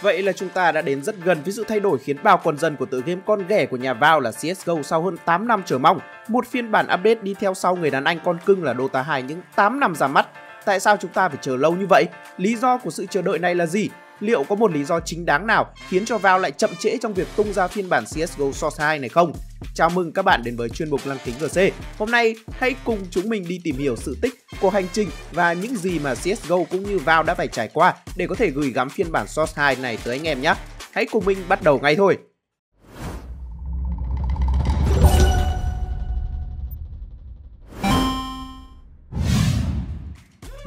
Vậy là chúng ta đã đến rất gần với sự thay đổi khiến bao con dân của tựa game con ghẻ của nhà Valve là CSGO sau hơn 8 năm chờ mong. Một phiên bản update đi theo sau người đàn anh con cưng là Dota 2 những 8 năm ra mắt. Tại sao chúng ta phải chờ lâu như vậy? Lý do của sự chờ đợi này là gì? Liệu có một lý do chính đáng nào khiến cho Valve lại chậm trễ trong việc tung ra phiên bản CSGO Source 2 này không? Chào mừng các bạn đến với chuyên mục Lăng Kính GC. Hôm nay hãy cùng chúng mình đi tìm hiểu sự tích của hành trình và những gì mà CSGO cũng như Valve đã phải trải qua để có thể gửi gắm phiên bản Source 2 này tới anh em nhé. Hãy cùng mình bắt đầu ngay thôi.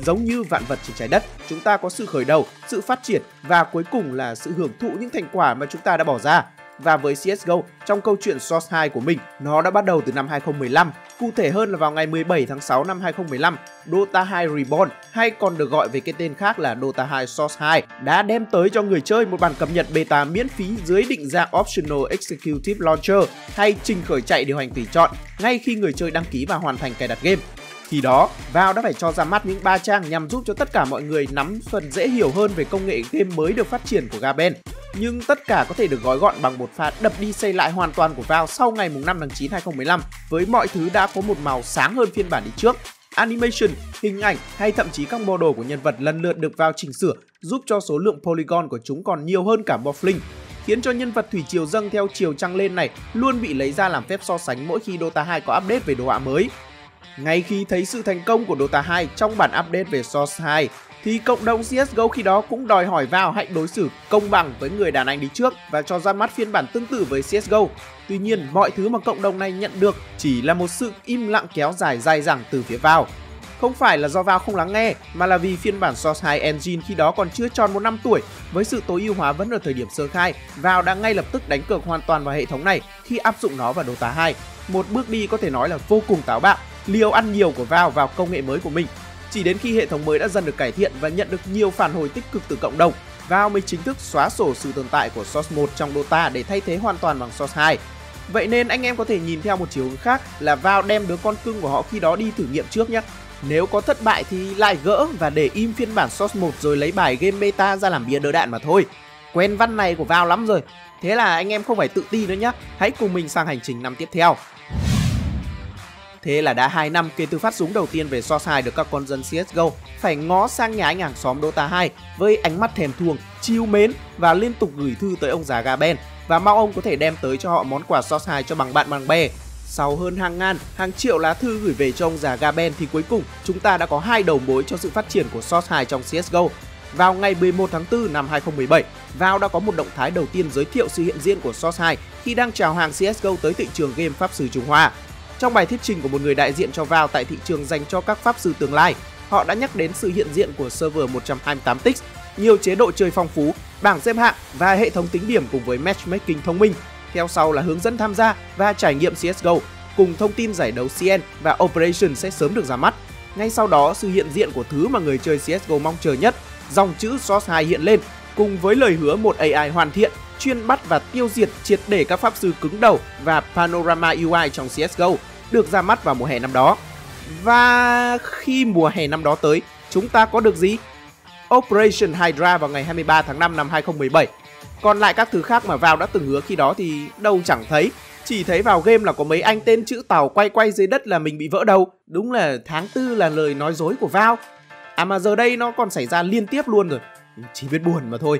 Giống như vạn vật trên trái đất, chúng ta có sự khởi đầu, sự phát triển và cuối cùng là sự hưởng thụ những thành quả mà chúng ta đã bỏ ra. Và với CSGO, trong câu chuyện Source 2 của mình, nó đã bắt đầu từ năm 2015. Cụ thể hơn là vào ngày 17 tháng 6 năm 2015, Dota 2 Reborn hay còn được gọi với cái tên khác là Dota 2 Source 2 đã đem tới cho người chơi một bản cập nhật beta miễn phí dưới định dạng Optional Executive Launcher hay trình khởi chạy điều hành tùy chọn ngay khi người chơi đăng ký và hoàn thành cài đặt game. Khi đó, Valve đã phải cho ra mắt những ba trang nhằm giúp cho tất cả mọi người nắm phần dễ hiểu hơn về công nghệ game mới được phát triển của Gaben. Nhưng tất cả có thể được gói gọn bằng một pha đập đi xây lại hoàn toàn của Valve sau ngày 5 tháng 9 2015 với mọi thứ đã có một màu sáng hơn phiên bản đi trước. Animation, hình ảnh hay thậm chí các model của nhân vật lần lượt được vào chỉnh sửa giúp cho số lượng polygon của chúng còn nhiều hơn cả Morphling khiến cho nhân vật thủy triều dâng theo chiều trăng lên này luôn bị lấy ra làm phép so sánh mỗi khi Dota 2 có update về đồ họa mới. Ngay khi thấy sự thành công của Dota 2 trong bản update về Source 2, thì cộng đồng CSGO khi đó cũng đòi hỏi vào hãy đối xử công bằng với người đàn anh đi trước và cho ra mắt phiên bản tương tự với CSGO. Tuy nhiên, mọi thứ mà cộng đồng này nhận được chỉ là một sự im lặng kéo dài dài dẳng từ phía vào. Không phải là do vào không lắng nghe, mà là vì phiên bản Source 2 Engine khi đó còn chưa tròn một năm tuổi, với sự tối ưu hóa vẫn ở thời điểm sơ khai, vào đã ngay lập tức đánh cược hoàn toàn vào hệ thống này khi áp dụng nó vào Dota 2. Một bước đi có thể nói là vô cùng táo bạo liều ăn nhiều của Valve vào công nghệ mới của mình. Chỉ đến khi hệ thống mới đã dần được cải thiện và nhận được nhiều phản hồi tích cực từ cộng đồng, Valve mới chính thức xóa sổ sự tồn tại của Source 1 trong Dota để thay thế hoàn toàn bằng Source 2. Vậy nên anh em có thể nhìn theo một chiều hướng khác là Valve đem đứa con cưng của họ khi đó đi thử nghiệm trước nhé. Nếu có thất bại thì lại gỡ và để im phiên bản Source 1 rồi lấy bài game beta ra làm bia đỡ đạn mà thôi. Quen văn này của Valve lắm rồi. Thế là anh em không phải tự ti nữa nhé. Hãy cùng mình sang hành trình năm tiếp theo. Thế là đã 2 năm kể từ phát súng đầu tiên về Source 2 được các con dân CSGO phải ngó sang nhà anh hàng xóm Dota 2 với ánh mắt thèm thuồng, chiêu mến và liên tục gửi thư tới ông già Gaben và mong ông có thể đem tới cho họ món quà Source 2 cho bằng bạn bằng bè. Sau hơn hàng ngàn, hàng triệu lá thư gửi về cho ông già Gaben thì cuối cùng chúng ta đã có hai đầu mối cho sự phát triển của Source 2 trong CSGO. Vào ngày 11 tháng 4 năm 2017, Valve đã có một động thái đầu tiên giới thiệu sự hiện diện của Source 2 khi đang chào hàng CSGO tới thị trường game Pháp Sư Trung Hoa. Trong bài thuyết trình của một người đại diện cho Valve tại thị trường dành cho các pháp sư tương lai, họ đã nhắc đến sự hiện diện của server 128 tix, nhiều chế độ chơi phong phú, bảng xếp hạng và hệ thống tính điểm cùng với matchmaking thông minh. Theo sau là hướng dẫn tham gia và trải nghiệm CSGO cùng thông tin giải đấu CN và Operation sẽ sớm được ra mắt. Ngay sau đó, sự hiện diện của thứ mà người chơi CSGO mong chờ nhất, dòng chữ Source 2 hiện lên cùng với lời hứa một AI hoàn thiện chuyên bắt và tiêu diệt triệt để các pháp sư cứng đầu và Panorama UI trong CSGO được ra mắt vào mùa hè năm đó. Và khi mùa hè năm đó tới, chúng ta có được gì? Operation Hydra vào ngày 23 tháng 5 năm 2017. Còn lại các thứ khác mà vào đã từng hứa khi đó thì đâu chẳng thấy. Chỉ thấy vào game là có mấy anh tên chữ tàu quay quay dưới đất là mình bị vỡ đầu. Đúng là tháng tư là lời nói dối của Vào. À mà giờ đây nó còn xảy ra liên tiếp luôn rồi. Chỉ biết buồn mà thôi.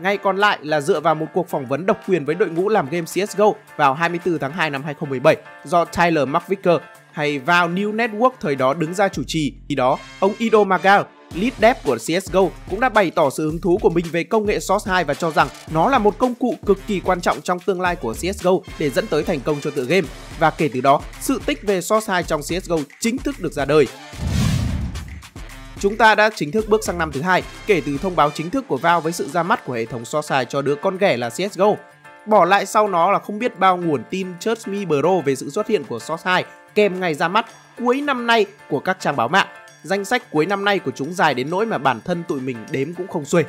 Ngay còn lại là dựa vào một cuộc phỏng vấn độc quyền với đội ngũ làm game CSGO vào 24 tháng 2 năm 2017 do Tyler McVicker hay vào New Network thời đó đứng ra chủ trì. Khi đó, ông Ido Magal, lead dev của CSGO cũng đã bày tỏ sự hứng thú của mình về công nghệ Source 2 và cho rằng nó là một công cụ cực kỳ quan trọng trong tương lai của CSGO để dẫn tới thành công cho tựa game. Và kể từ đó, sự tích về Source 2 trong CSGO chính thức được ra đời. Chúng ta đã chính thức bước sang năm thứ hai kể từ thông báo chính thức của Valve với sự ra mắt của hệ thống so sài cho đứa con ghẻ là CSGO. Bỏ lại sau nó là không biết bao nguồn tin Church Me Bro về sự xuất hiện của Source 2 kèm ngày ra mắt cuối năm nay của các trang báo mạng. Danh sách cuối năm nay của chúng dài đến nỗi mà bản thân tụi mình đếm cũng không xuể.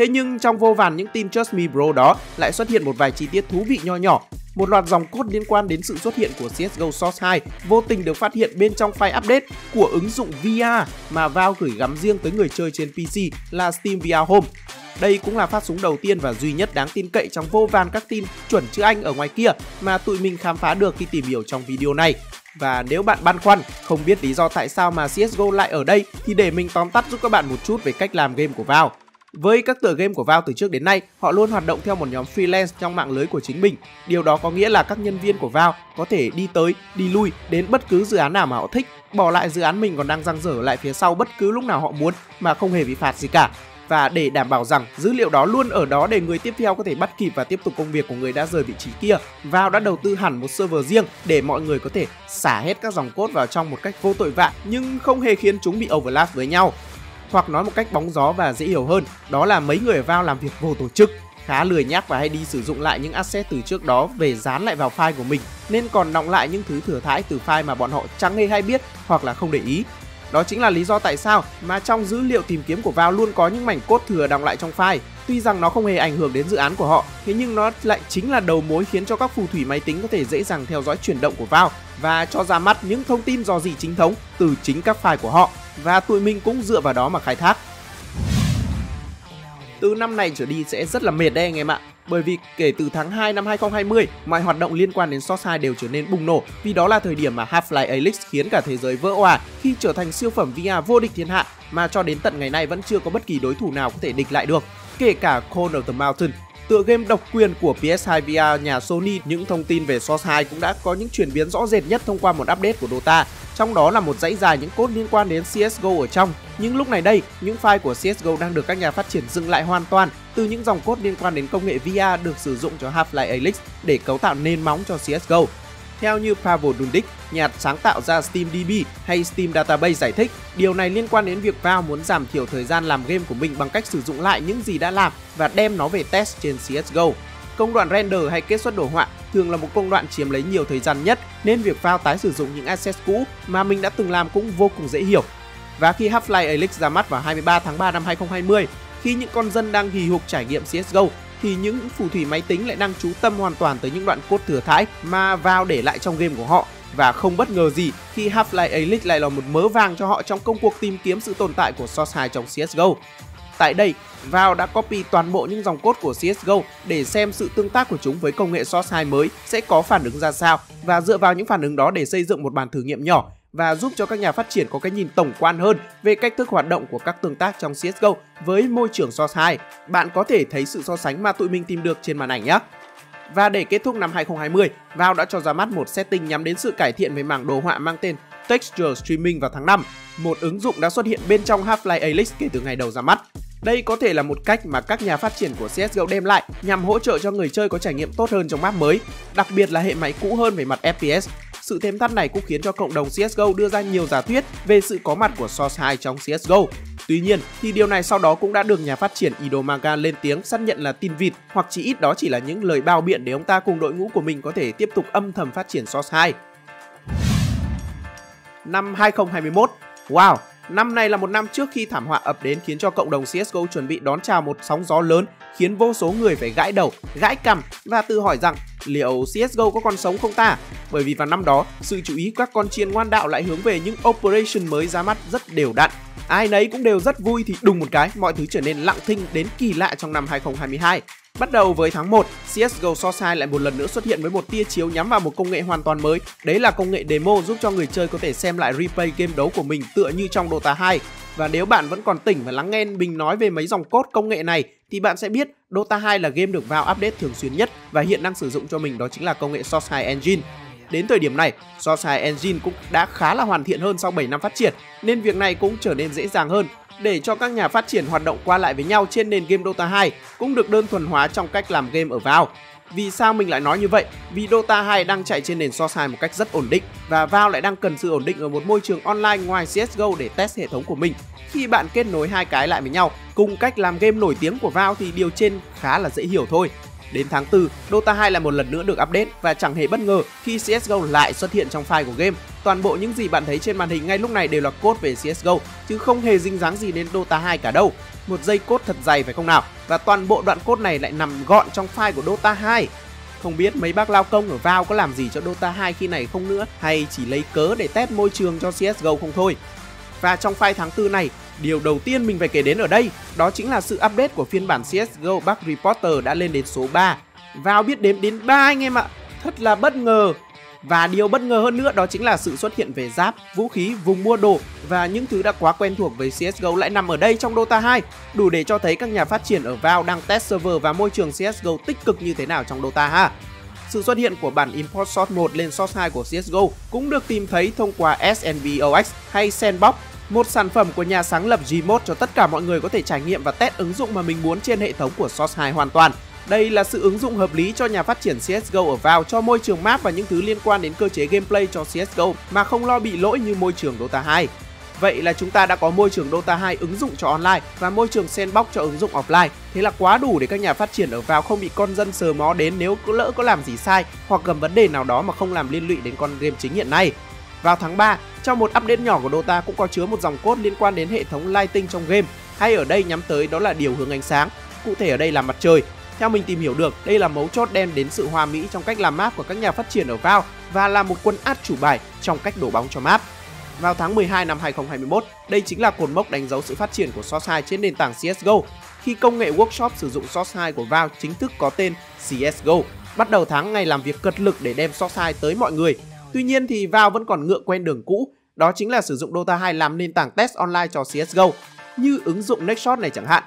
Thế nhưng trong vô vàn những tin Just Me Bro đó lại xuất hiện một vài chi tiết thú vị nho nhỏ một loạt dòng code liên quan đến sự xuất hiện của CSGO Source 2 vô tình được phát hiện bên trong file update của ứng dụng VR mà Valve gửi gắm riêng tới người chơi trên PC là Steam VR Home. Đây cũng là phát súng đầu tiên và duy nhất đáng tin cậy trong vô vàn các tin chuẩn chữ Anh ở ngoài kia mà tụi mình khám phá được khi tìm hiểu trong video này. Và nếu bạn băn khoăn, không biết lý do tại sao mà CSGO lại ở đây thì để mình tóm tắt giúp các bạn một chút về cách làm game của Valve. Với các tựa game của Valve từ trước đến nay, họ luôn hoạt động theo một nhóm freelance trong mạng lưới của chính mình. Điều đó có nghĩa là các nhân viên của Valve có thể đi tới, đi lui đến bất cứ dự án nào mà họ thích, bỏ lại dự án mình còn đang răng dở lại phía sau bất cứ lúc nào họ muốn mà không hề bị phạt gì cả và để đảm bảo rằng dữ liệu đó luôn ở đó để người tiếp theo có thể bắt kịp và tiếp tục công việc của người đã rời vị trí kia. Valve đã đầu tư hẳn một server riêng để mọi người có thể xả hết các dòng code vào trong một cách vô tội vạ nhưng không hề khiến chúng bị overlap với nhau. Hoặc nói một cách bóng gió và dễ hiểu hơn, đó là mấy người ở vào làm việc vô tổ chức. Khá lười nhác và hay đi sử dụng lại những asset từ trước đó về dán lại vào file của mình nên còn đọng lại những thứ thừa thãi từ file mà bọn họ chẳng hề hay biết hoặc là không để ý. Đó chính là lý do tại sao mà trong dữ liệu tìm kiếm của Valve luôn có những mảnh cốt thừa đọng lại trong file. Tuy rằng nó không hề ảnh hưởng đến dự án của họ, thế nhưng nó lại chính là đầu mối khiến cho các phù thủy máy tính có thể dễ dàng theo dõi chuyển động của Valve và cho ra mắt những thông tin dò dỉ chính thống từ chính các file của họ và tụi mình cũng dựa vào đó mà khai thác. Từ năm này trở đi sẽ rất là mệt đấy anh em ạ bởi vì kể từ tháng 2 năm 2020, mọi hoạt động liên quan đến Source 2 đều trở nên bùng nổ vì đó là thời điểm mà Half-Life Alyx khiến cả thế giới vỡ òa khi trở thành siêu phẩm VR vô địch thiên hạ mà cho đến tận ngày nay vẫn chưa có bất kỳ đối thủ nào có thể địch lại được. Kể cả Call of the Mountain, tựa game độc quyền của PS2 VR nhà Sony, những thông tin về Source 2 cũng đã có những chuyển biến rõ rệt nhất thông qua một update của Dota trong đó là một dãy dài những cốt liên quan đến CSGO ở trong. Nhưng lúc này đây, những file của CSGO đang được các nhà phát triển dừng lại hoàn toàn từ những dòng cốt liên quan đến công nghệ VR được sử dụng cho Half-Life Alyx để cấu tạo nền móng cho CSGO. Theo như Pavel Dundik, nhà sáng tạo ra SteamDB hay Steam Database giải thích, điều này liên quan đến việc Valve muốn giảm thiểu thời gian làm game của mình bằng cách sử dụng lại những gì đã làm và đem nó về test trên CSGO. Công đoạn render hay kết xuất đồ họa thường là một công đoạn chiếm lấy nhiều thời gian nhất nên việc Valve tái sử dụng những assets cũ mà mình đã từng làm cũng vô cùng dễ hiểu. Và khi Half-Life Alyx ra mắt vào 23 tháng 3 năm 2020, khi những con dân đang hì hục trải nghiệm CSGO thì những phù thủy máy tính lại đang chú tâm hoàn toàn tới những đoạn cốt thừa thãi mà Valve để lại trong game của họ và không bất ngờ gì khi Half-Life Alyx lại là một mớ vàng cho họ trong công cuộc tìm kiếm sự tồn tại của Source 2 trong CSGO. Tại đây, Valve đã copy toàn bộ những dòng cốt của CSGO để xem sự tương tác của chúng với công nghệ Source 2 mới sẽ có phản ứng ra sao và dựa vào những phản ứng đó để xây dựng một bàn thử nghiệm nhỏ và giúp cho các nhà phát triển có cái nhìn tổng quan hơn về cách thức hoạt động của các tương tác trong CSGO với môi trường Source 2. Bạn có thể thấy sự so sánh mà tụi mình tìm được trên màn ảnh nhé. Và để kết thúc năm 2020, Valve đã cho ra mắt một setting nhắm đến sự cải thiện về mảng đồ họa mang tên Texture Streaming vào tháng 5. Một ứng dụng đã xuất hiện bên trong Half-Life Alyx kể từ ngày đầu ra mắt. Đây có thể là một cách mà các nhà phát triển của CSGO đem lại nhằm hỗ trợ cho người chơi có trải nghiệm tốt hơn trong map mới, đặc biệt là hệ máy cũ hơn về mặt FPS. Sự thêm thắt này cũng khiến cho cộng đồng CSGO đưa ra nhiều giả thuyết về sự có mặt của Source 2 trong CSGO. Tuy nhiên, thì điều này sau đó cũng đã được nhà phát triển Idomaga lên tiếng xác nhận là tin vịt hoặc chỉ ít đó chỉ là những lời bao biện để ông ta cùng đội ngũ của mình có thể tiếp tục âm thầm phát triển Source 2. Năm 2021, wow, Năm này là một năm trước khi thảm họa ập đến khiến cho cộng đồng CSGO chuẩn bị đón chào một sóng gió lớn khiến vô số người phải gãi đầu, gãi cằm và tự hỏi rằng liệu CSGO có còn sống không ta? Bởi vì vào năm đó, sự chú ý các con chiên ngoan đạo lại hướng về những operation mới ra mắt rất đều đặn. Ai nấy cũng đều rất vui thì đùng một cái, mọi thứ trở nên lặng thinh đến kỳ lạ trong năm 2022. Bắt đầu với tháng 1, CSGO Source lại một lần nữa xuất hiện với một tia chiếu nhắm vào một công nghệ hoàn toàn mới. Đấy là công nghệ demo giúp cho người chơi có thể xem lại replay game đấu của mình tựa như trong Dota 2. Và nếu bạn vẫn còn tỉnh và lắng nghe mình nói về mấy dòng code công nghệ này thì bạn sẽ biết Dota 2 là game được vào update thường xuyên nhất và hiện đang sử dụng cho mình đó chính là công nghệ Source 2 Engine. Đến thời điểm này, Source 2 Engine cũng đã khá là hoàn thiện hơn sau 7 năm phát triển nên việc này cũng trở nên dễ dàng hơn để cho các nhà phát triển hoạt động qua lại với nhau trên nền game Dota 2 cũng được đơn thuần hóa trong cách làm game ở Valve. Vì sao mình lại nói như vậy? Vì Dota 2 đang chạy trên nền Source 2 một cách rất ổn định và Valve lại đang cần sự ổn định ở một môi trường online ngoài CSGO để test hệ thống của mình. Khi bạn kết nối hai cái lại với nhau cùng cách làm game nổi tiếng của Valve thì điều trên khá là dễ hiểu thôi. Đến tháng 4, Dota 2 lại một lần nữa được update và chẳng hề bất ngờ khi CSGO lại xuất hiện trong file của game. Toàn bộ những gì bạn thấy trên màn hình ngay lúc này đều là code về CSGO chứ không hề dính dáng gì đến Dota 2 cả đâu. Một dây cốt thật dày phải không nào? Và toàn bộ đoạn cốt này lại nằm gọn trong file của Dota 2. Không biết mấy bác lao công ở Valve có làm gì cho Dota 2 khi này không nữa hay chỉ lấy cớ để test môi trường cho CSGO không thôi. Và trong file tháng 4 này, Điều đầu tiên mình phải kể đến ở đây đó chính là sự update của phiên bản CSGO Bug Reporter đã lên đến số 3. Vào biết đếm đến 3 anh em ạ. Thật là bất ngờ. Và điều bất ngờ hơn nữa đó chính là sự xuất hiện về giáp, vũ khí, vùng mua đồ và những thứ đã quá quen thuộc với CSGO lại nằm ở đây trong Dota 2, đủ để cho thấy các nhà phát triển ở Valve đang test server và môi trường CSGO tích cực như thế nào trong Dota ha. Sự xuất hiện của bản import source 1 lên source 2 của CSGO cũng được tìm thấy thông qua SNBox hay Sandbox, một sản phẩm của nhà sáng lập Gmod cho tất cả mọi người có thể trải nghiệm và test ứng dụng mà mình muốn trên hệ thống của source 2 hoàn toàn. Đây là sự ứng dụng hợp lý cho nhà phát triển CSGO ở vào cho môi trường map và những thứ liên quan đến cơ chế gameplay cho CSGO mà không lo bị lỗi như môi trường Dota 2. Vậy là chúng ta đã có môi trường Dota 2 ứng dụng cho online và môi trường sandbox cho ứng dụng offline. Thế là quá đủ để các nhà phát triển ở vào không bị con dân sờ mó đến nếu có lỡ có làm gì sai hoặc gặp vấn đề nào đó mà không làm liên lụy đến con game chính hiện nay. Vào tháng 3, trong một update nhỏ của Dota cũng có chứa một dòng code liên quan đến hệ thống lighting trong game, hay ở đây nhắm tới đó là điều hướng ánh sáng, cụ thể ở đây là mặt trời. Theo mình tìm hiểu được, đây là mấu chốt đem đến sự hoa mỹ trong cách làm map của các nhà phát triển ở VAL và là một quân át chủ bài trong cách đổ bóng cho map. Vào tháng 12 năm 2021, đây chính là cột mốc đánh dấu sự phát triển của Source 2 trên nền tảng CSGO khi công nghệ workshop sử dụng Source 2 của VAL chính thức có tên CSGO, bắt đầu tháng ngày làm việc cật lực để đem Source 2 tới mọi người. Tuy nhiên thì VAL vẫn còn ngựa quen đường cũ, đó chính là sử dụng Dota 2 làm nền tảng test online cho CSGO, như ứng dụng Nextshot này chẳng hạn.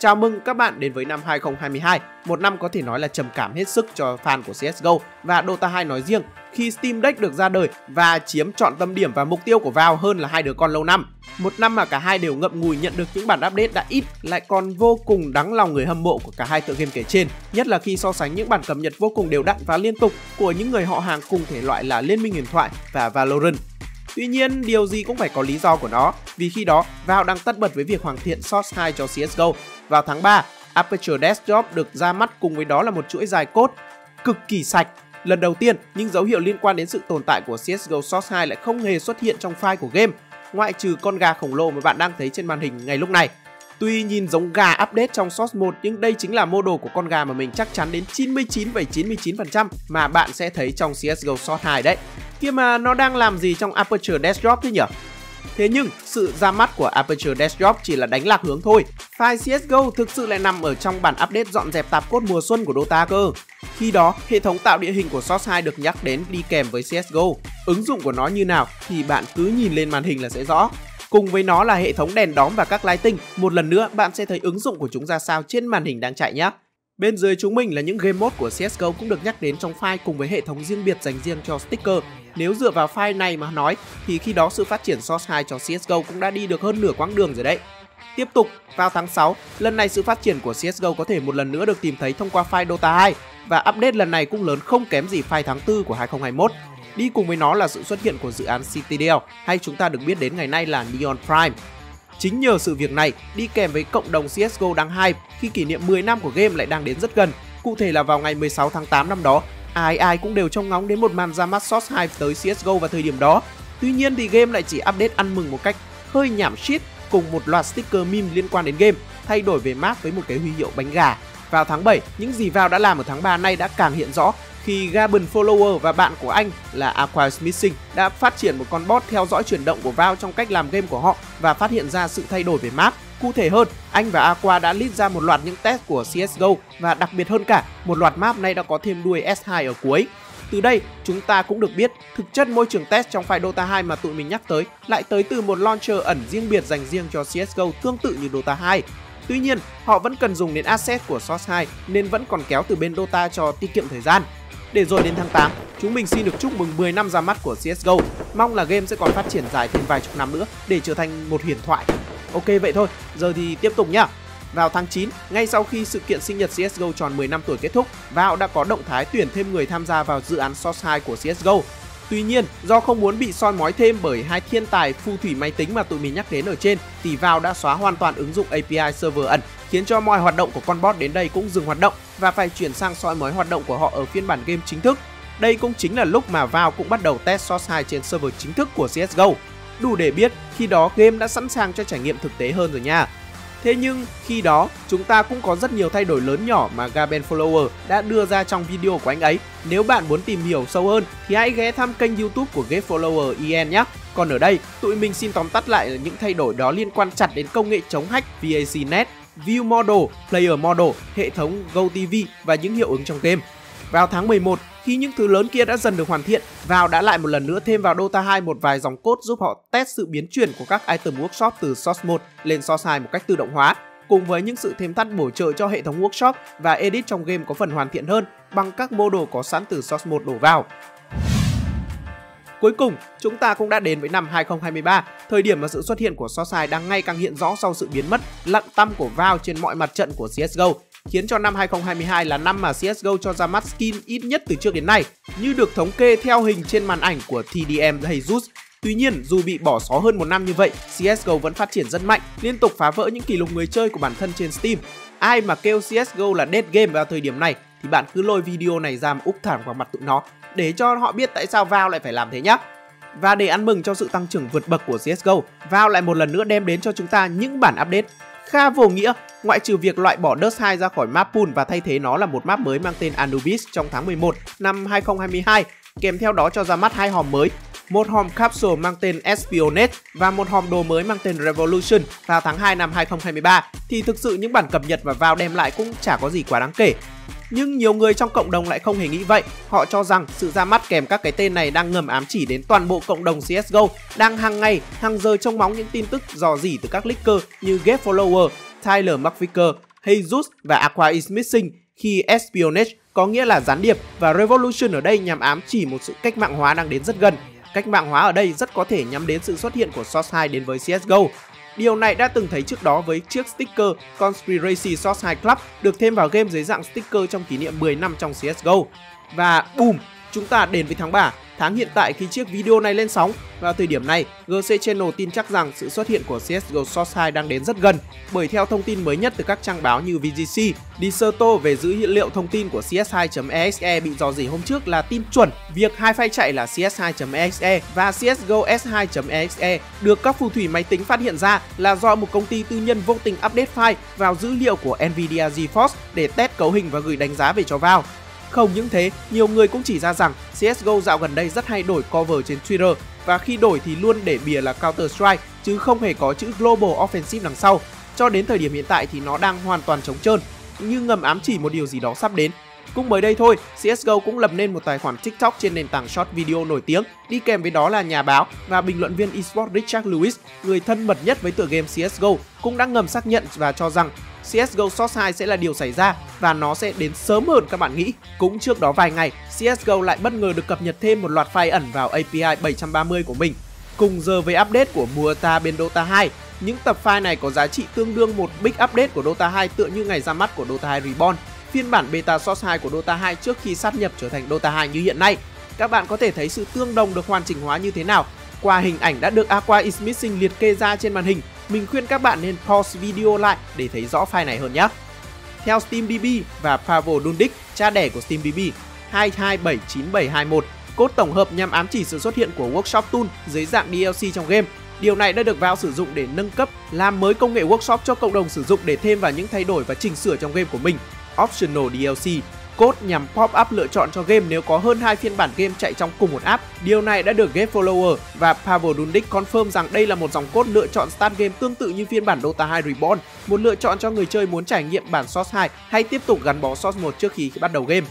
Chào mừng các bạn đến với năm 2022, một năm có thể nói là trầm cảm hết sức cho fan của CSGO và Dota 2 nói riêng khi Steam Deck được ra đời và chiếm trọn tâm điểm và mục tiêu của valve hơn là hai đứa con lâu năm. Một năm mà cả hai đều ngậm ngùi nhận được những bản update đã ít lại còn vô cùng đắng lòng người hâm mộ của cả hai tựa game kể trên, nhất là khi so sánh những bản cập nhật vô cùng đều đặn và liên tục của những người họ hàng cùng thể loại là Liên minh huyền thoại và Valorant. Tuy nhiên, điều gì cũng phải có lý do của nó, vì khi đó valve đang tất bật với việc hoàn thiện Source 2 cho CSGO. Vào tháng 3, Aperture Desktop được ra mắt cùng với đó là một chuỗi dài code cực kỳ sạch. Lần đầu tiên, những dấu hiệu liên quan đến sự tồn tại của CSGO Source 2 lại không hề xuất hiện trong file của game, ngoại trừ con gà khổng lồ mà bạn đang thấy trên màn hình ngay lúc này. Tuy nhìn giống gà update trong Source 1 nhưng đây chính là mô đồ của con gà mà mình chắc chắn đến 99,99% mà bạn sẽ thấy trong CSGO Source 2 đấy. Kia mà nó đang làm gì trong Aperture Desktop thế nhỉ? Thế nhưng, sự ra mắt của Aperture Desktop chỉ là đánh lạc hướng thôi. File CSGO thực sự lại nằm ở trong bản update dọn dẹp tạp cốt mùa xuân của Dota cơ. Khi đó, hệ thống tạo địa hình của Source 2 được nhắc đến đi kèm với CSGO. Ứng dụng của nó như nào thì bạn cứ nhìn lên màn hình là sẽ rõ. Cùng với nó là hệ thống đèn đóm và các lighting. Một lần nữa bạn sẽ thấy ứng dụng của chúng ra sao trên màn hình đang chạy nhé. Bên dưới chúng mình là những game mode của CSGO cũng được nhắc đến trong file cùng với hệ thống riêng biệt dành riêng cho sticker. Nếu dựa vào file này mà nói thì khi đó sự phát triển Source 2 cho CSGO cũng đã đi được hơn nửa quãng đường rồi đấy. Tiếp tục, vào tháng 6, lần này sự phát triển của CSGO có thể một lần nữa được tìm thấy thông qua file Dota 2 và update lần này cũng lớn không kém gì file tháng 4 của 2021. Đi cùng với nó là sự xuất hiện của dự án Citadel hay chúng ta được biết đến ngày nay là Neon Prime. Chính nhờ sự việc này đi kèm với cộng đồng CSGO đang hype khi kỷ niệm 10 năm của game lại đang đến rất gần. Cụ thể là vào ngày 16 tháng 8 năm đó, ai ai cũng đều trông ngóng đến một màn ra mắt Source 2 tới CSGO vào thời điểm đó. Tuy nhiên thì game lại chỉ update ăn mừng một cách hơi nhảm shit cùng một loạt sticker meme liên quan đến game, thay đổi về map với một cái huy hiệu bánh gà. Vào tháng 7, những gì vào đã làm ở tháng 3 nay đã càng hiện rõ khi Gaben Follower và bạn của anh là Aqua Missing đã phát triển một con bot theo dõi chuyển động của Valve trong cách làm game của họ và phát hiện ra sự thay đổi về map. Cụ thể hơn, anh và Aqua đã lead ra một loạt những test của CSGO và đặc biệt hơn cả, một loạt map này đã có thêm đuôi S2 ở cuối. Từ đây, chúng ta cũng được biết thực chất môi trường test trong file Dota 2 mà tụi mình nhắc tới lại tới từ một launcher ẩn riêng biệt dành riêng cho CSGO tương tự như Dota 2. Tuy nhiên, họ vẫn cần dùng đến asset của Source 2 nên vẫn còn kéo từ bên Dota cho tiết kiệm thời gian. Để rồi đến tháng 8, chúng mình xin được chúc mừng 10 năm ra mắt của CSGO. Mong là game sẽ còn phát triển dài thêm vài chục năm nữa để trở thành một huyền thoại. Ok vậy thôi, giờ thì tiếp tục nhá. Vào tháng 9, ngay sau khi sự kiện sinh nhật CSGO tròn 10 năm tuổi kết thúc, Valve đã có động thái tuyển thêm người tham gia vào dự án Source 2 của CSGO. Tuy nhiên, do không muốn bị soi mói thêm bởi hai thiên tài phù thủy máy tính mà tụi mình nhắc đến ở trên, thì Valve đã xóa hoàn toàn ứng dụng API server ẩn, khiến cho mọi hoạt động của con bot đến đây cũng dừng hoạt động và phải chuyển sang soi mới hoạt động của họ ở phiên bản game chính thức. Đây cũng chính là lúc mà Valve cũng bắt đầu test Source 2 trên server chính thức của CSGO. Đủ để biết khi đó game đã sẵn sàng cho trải nghiệm thực tế hơn rồi nha. Thế nhưng khi đó chúng ta cũng có rất nhiều thay đổi lớn nhỏ mà Gaben Follower đã đưa ra trong video của anh ấy. Nếu bạn muốn tìm hiểu sâu hơn thì hãy ghé thăm kênh youtube của Gabe Follower EN nhé. Còn ở đây, tụi mình xin tóm tắt lại những thay đổi đó liên quan chặt đến công nghệ chống hack VACnet, View Model, Player Model, hệ thống GoTV và những hiệu ứng trong game. Vào tháng 11, khi những thứ lớn kia đã dần được hoàn thiện, vào đã lại một lần nữa thêm vào Dota 2 một vài dòng code giúp họ test sự biến chuyển của các item workshop từ Source 1 lên Source 2 một cách tự động hóa, cùng với những sự thêm thắt bổ trợ cho hệ thống workshop và edit trong game có phần hoàn thiện hơn bằng các model có sẵn từ Source 1 đổ vào. Cuối cùng, chúng ta cũng đã đến với năm 2023, thời điểm mà sự xuất hiện của Sosai đang ngày càng hiện rõ sau sự biến mất lặng tăm của Valve trên mọi mặt trận của CSGO khiến cho năm 2022 là năm mà CSGO cho ra mắt skin ít nhất từ trước đến nay, như được thống kê theo hình trên màn ảnh của TDM Jesus. Tuy nhiên, dù bị bỏ xó hơn một năm như vậy, CSGO vẫn phát triển rất mạnh, liên tục phá vỡ những kỷ lục người chơi của bản thân trên Steam. Ai mà kêu CSGO là dead game vào thời điểm này thì bạn cứ lôi video này ra mà úp thẳng vào mặt tụi nó để cho họ biết tại sao Valve lại phải làm thế nhé. Và để ăn mừng cho sự tăng trưởng vượt bậc của CSGO, Valve lại một lần nữa đem đến cho chúng ta những bản update khá vô nghĩa ngoại trừ việc loại bỏ Dust 2 ra khỏi map pool và thay thế nó là một map mới mang tên Anubis trong tháng 11 năm 2022, kèm theo đó cho ra mắt hai hòm mới, một hòm capsule mang tên Espionage và một hòm đồ mới mang tên Revolution vào tháng 2 năm 2023 thì thực sự những bản cập nhật và vào đem lại cũng chả có gì quá đáng kể. Nhưng nhiều người trong cộng đồng lại không hề nghĩ vậy. Họ cho rằng sự ra mắt kèm các cái tên này đang ngầm ám chỉ đến toàn bộ cộng đồng CSGO đang hàng ngày, hàng giờ trông móng những tin tức dò dỉ từ các leaker như Get Follower, Tyler McVicker, Jesus và Aqua is Missing khi Espionage có nghĩa là gián điệp và Revolution ở đây nhằm ám chỉ một sự cách mạng hóa đang đến rất gần. Cách mạng hóa ở đây rất có thể nhắm đến sự xuất hiện của Source 2 đến với CSGO. Điều này đã từng thấy trước đó với chiếc sticker Conspiracy Source 2 Club được thêm vào game dưới dạng sticker trong kỷ niệm 10 năm trong CSGO. Và boom, chúng ta đến với tháng 3 tháng hiện tại khi chiếc video này lên sóng. Vào thời điểm này, GC Channel tin chắc rằng sự xuất hiện của CSGO Source 2 đang đến rất gần bởi theo thông tin mới nhất từ các trang báo như VGC, Diserto về dữ liệu thông tin của CS2.exe bị dò dỉ hôm trước là tin chuẩn việc hai file chạy là CS2.exe và CSGO S2.exe được các phù thủy máy tính phát hiện ra là do một công ty tư nhân vô tình update file vào dữ liệu của Nvidia GeForce để test cấu hình và gửi đánh giá về cho vào. Không những thế, nhiều người cũng chỉ ra rằng CSGO dạo gần đây rất hay đổi cover trên Twitter và khi đổi thì luôn để bìa là Counter Strike chứ không hề có chữ Global Offensive đằng sau. Cho đến thời điểm hiện tại thì nó đang hoàn toàn trống trơn, như ngầm ám chỉ một điều gì đó sắp đến. Cũng mới đây thôi, CSGO cũng lập nên một tài khoản TikTok trên nền tảng short video nổi tiếng, đi kèm với đó là nhà báo và bình luận viên esports Richard Lewis, người thân mật nhất với tựa game CSGO, cũng đã ngầm xác nhận và cho rằng CSGO Source 2 sẽ là điều xảy ra và nó sẽ đến sớm hơn các bạn nghĩ. Cũng trước đó vài ngày, CSGO lại bất ngờ được cập nhật thêm một loạt file ẩn vào API 730 của mình. Cùng giờ với update của mùa ta bên Dota 2, những tập file này có giá trị tương đương một big update của Dota 2 tựa như ngày ra mắt của Dota 2 Reborn, phiên bản beta Source 2 của Dota 2 trước khi sát nhập trở thành Dota 2 như hiện nay. Các bạn có thể thấy sự tương đồng được hoàn chỉnh hóa như thế nào qua hình ảnh đã được Aqua is Missing liệt kê ra trên màn hình mình khuyên các bạn nên pause video lại để thấy rõ file này hơn nhé. Theo SteamDB và Pavel Dundic, cha đẻ của SteamDB 2279721, cốt tổng hợp nhằm ám chỉ sự xuất hiện của Workshop Tool dưới dạng DLC trong game. Điều này đã được vào sử dụng để nâng cấp, làm mới công nghệ Workshop cho cộng đồng sử dụng để thêm vào những thay đổi và chỉnh sửa trong game của mình. Optional DLC code nhằm pop-up lựa chọn cho game nếu có hơn hai phiên bản game chạy trong cùng một app. Điều này đã được Game Follower và Pavel Dundic confirm rằng đây là một dòng code lựa chọn start game tương tự như phiên bản Dota 2 Reborn, một lựa chọn cho người chơi muốn trải nghiệm bản Source 2 hay tiếp tục gắn bó Source 1 trước khi bắt đầu game.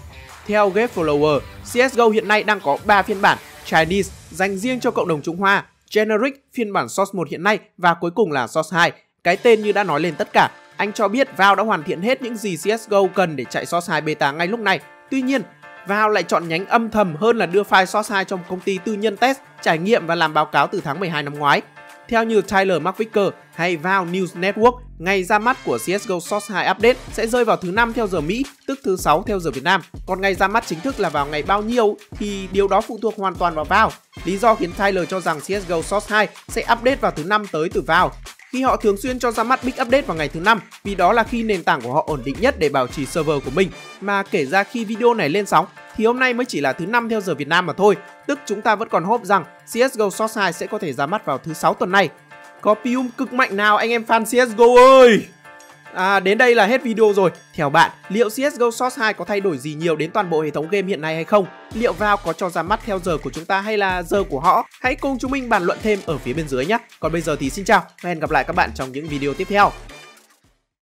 Theo Game Follower, CSGO hiện nay đang có 3 phiên bản Chinese dành riêng cho cộng đồng Trung Hoa, Generic phiên bản Source 1 hiện nay và cuối cùng là Source 2. Cái tên như đã nói lên tất cả, anh cho biết Valve đã hoàn thiện hết những gì CSGO cần để chạy Source 2 beta ngay lúc này. Tuy nhiên, Valve lại chọn nhánh âm thầm hơn là đưa file Source 2 trong công ty tư nhân test, trải nghiệm và làm báo cáo từ tháng 12 năm ngoái. Theo như Tyler McVicker hay Valve News Network, ngày ra mắt của CSGO Source 2 Update sẽ rơi vào thứ năm theo giờ Mỹ, tức thứ sáu theo giờ Việt Nam. Còn ngày ra mắt chính thức là vào ngày bao nhiêu thì điều đó phụ thuộc hoàn toàn vào Valve. Lý do khiến Tyler cho rằng CSGO Source 2 sẽ update vào thứ năm tới từ Valve khi họ thường xuyên cho ra mắt Big Update vào ngày thứ năm vì đó là khi nền tảng của họ ổn định nhất để bảo trì server của mình. Mà kể ra khi video này lên sóng thì hôm nay mới chỉ là thứ năm theo giờ Việt Nam mà thôi, tức chúng ta vẫn còn hốp rằng CSGO Source 2 sẽ có thể ra mắt vào thứ sáu tuần này. Có Pium cực mạnh nào anh em fan CSGO ơi! À, đến đây là hết video rồi. Theo bạn, liệu CSGO Source 2 có thay đổi gì nhiều đến toàn bộ hệ thống game hiện nay hay không? Liệu Valve có cho ra mắt theo giờ của chúng ta hay là giờ của họ? Hãy cùng chúng mình bàn luận thêm ở phía bên dưới nhé. Còn bây giờ thì xin chào và hẹn gặp lại các bạn trong những video tiếp theo.